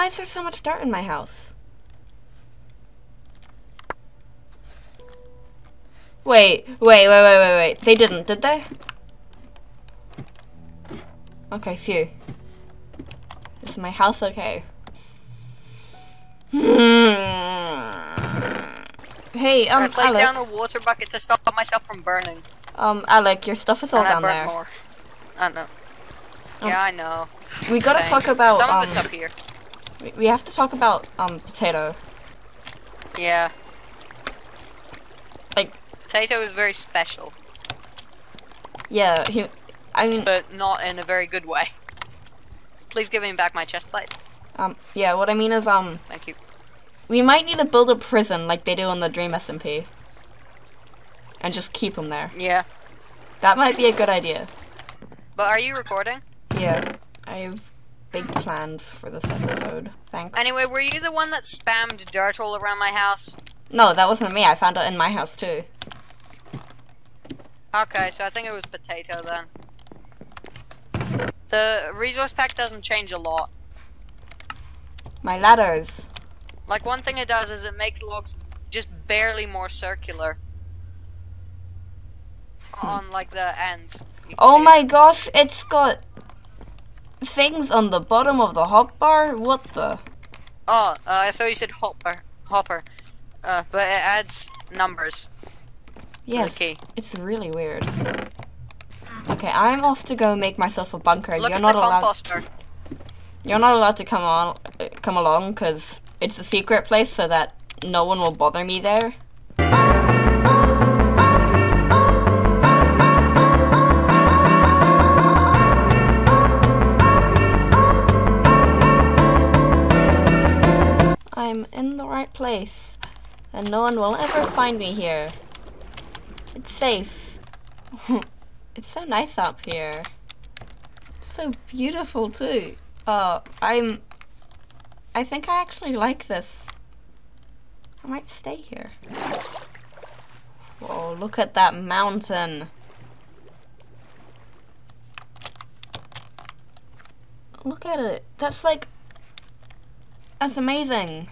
Why is there so much dirt in my house? Wait, wait, wait, wait, wait, wait. They didn't, did they? Okay, phew. Is my house okay? hey, um, I placed Alek. down the water bucket to stop myself from burning. Um, Alek, your stuff is all and I down burnt there. more. I know. Um, yeah, I know. We gotta talk about, Some um, of it's up here. We- we have to talk about, um, potato. Yeah. Like, Potato is very special, yeah, he, I mean, but not in a very good way. Please give me back my chest plate. um, yeah, what I mean is, um, Thank you. we might need to build a prison like they do in the Dream SMP. And just keep him there. Yeah. That might be a good idea. But are you recording? Yeah, I have big plans for this episode. Thanks. Anyway, were you the one that spammed dirt all around my house? No, that wasn't me. I found it in my house too. Okay, so I think it was potato then. The resource pack doesn't change a lot. My ladders. Like one thing it does is it makes logs just barely more circular. Hmm. On like the ends. Oh my gosh, it's got things on the bottom of the hotbar. What the? Oh, uh, I thought you said hopper. Hopper. Uh, but it adds numbers. Yes, it's really weird. Okay, I'm off to go make myself a bunker. Look you're at not the allowed. composter. You're not allowed to come on, uh, come along, cause it's a secret place, so that no one will bother me there. I'm in the right place, and no one will ever find me here. It's safe. it's so nice up here. So beautiful too. Oh, I'm. I think I actually like this. I might stay here. Whoa, look at that mountain. Look at it. That's like. That's amazing.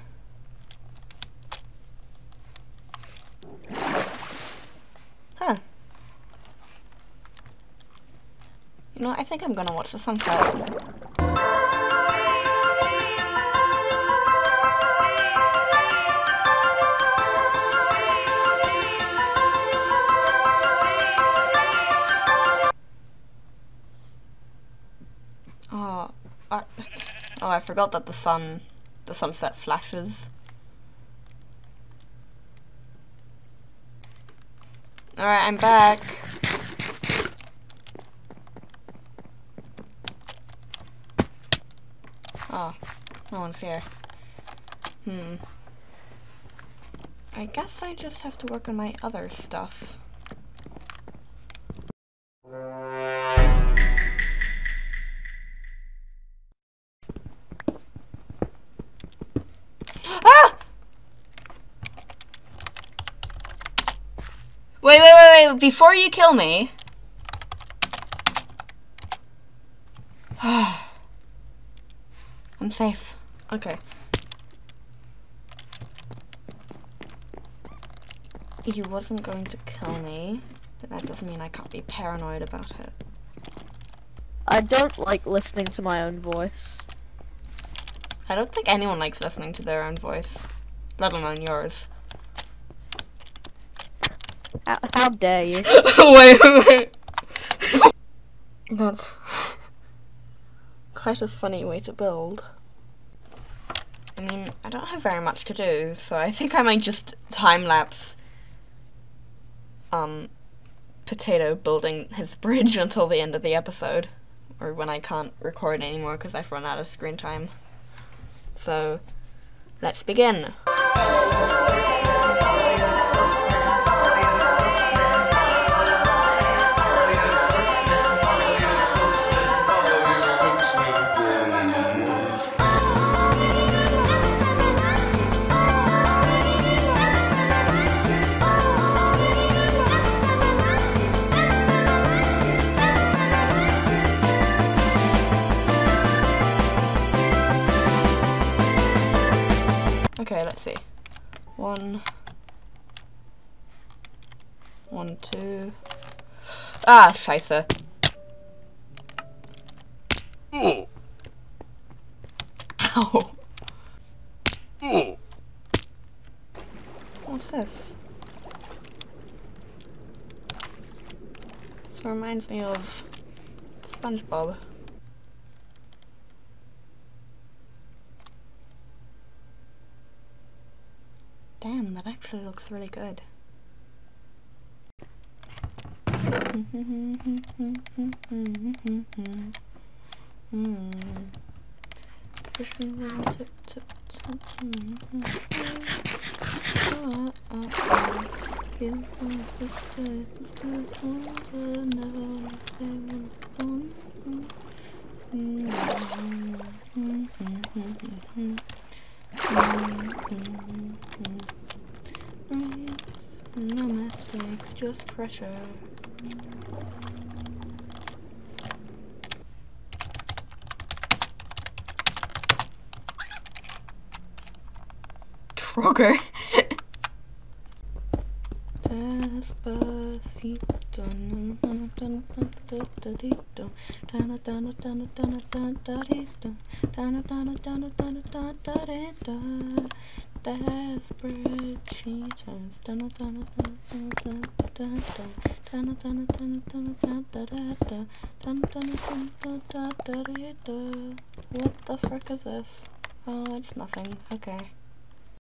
You know, I think I'm gonna watch the sunset. Oh, I, oh, I forgot that the sun, the sunset flashes. Alright, I'm back. Oh, no one's here. Hmm. I guess I just have to work on my other stuff. Ah! Wait, wait, wait, wait, before you kill me. I'm safe. Okay. He wasn't going to kill me, but that doesn't mean I can't be paranoid about it. I don't like listening to my own voice. I don't think anyone likes listening to their own voice, let alone yours. How, how dare you? wait, wait. That's quite a funny way to build. I mean, I don't have very much to do, so I think I might just time lapse um potato building his bridge until the end of the episode or when I can't record anymore because I've run out of screen time. So, let's begin. Okay, let's see. One. One, two. Ah, scheiße. Oh. Ow. Oh. What's this? This reminds me of SpongeBob. Damn, that actually looks really good. Mm-hmm. Mistakes, pressure. Trogger. Despacito. Desperate she turns. What the frick is this? Oh, it's nothing. Okay.